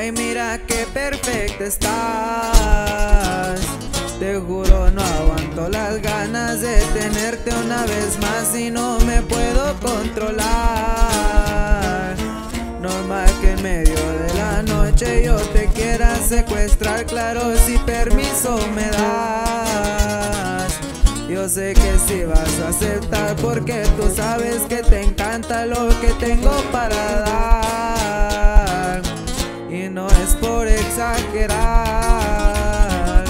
Ay, mira qué perfecta estás. Te juro no aguanto las ganas de tenerte una vez más y no me puedo controlar. Normal que en medio de la noche yo te quiera secuestrar, claro si permiso me das. Yo sé que sí vas a aceptar porque tú sabes que te encanta lo que tengo para dar. Exagerar.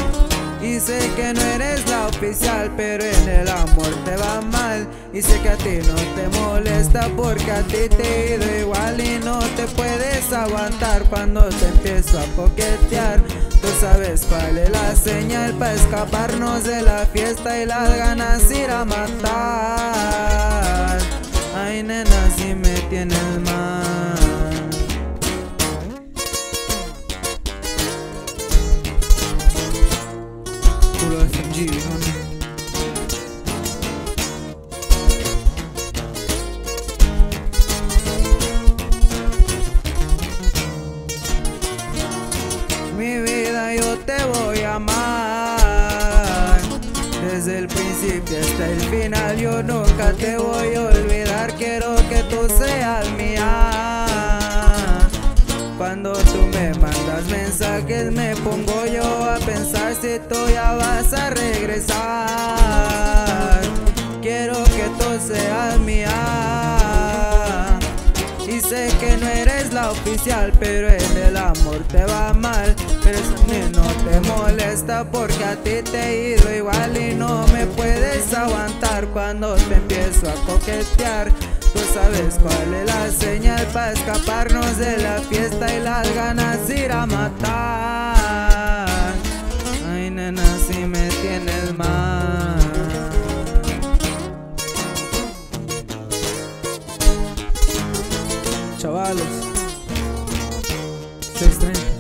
Y sé que no eres la oficial, pero en el amor te va mal. Y sé que a ti no te molesta porque a ti te he ido igual y no te puedes aguantar cuando te empiezo a coquetear. Tú sabes cuál es la señal para escaparnos de la fiesta y las ganas ir a matar. Ay, nena, si me tienes mal. Mi vida yo te voy a amar. Desde el principio hasta el final yo nunca te voy a olvidar. Quiero que tú seas mía Cuando tú me mandas mensajes me pongo yo a pensar si tú ya vas a regresar eres la oficial, pero en el amor te va mal. Pero eso a mí no te molesta porque a ti te he ido igual y no me puedes aguantar cuando te empiezo a coquetear. Tú sabes cuál es la señal para escaparnos de la fiesta y las ganas ir a matar. Ay, nena, si me tienes mal. chavales. Se extraña.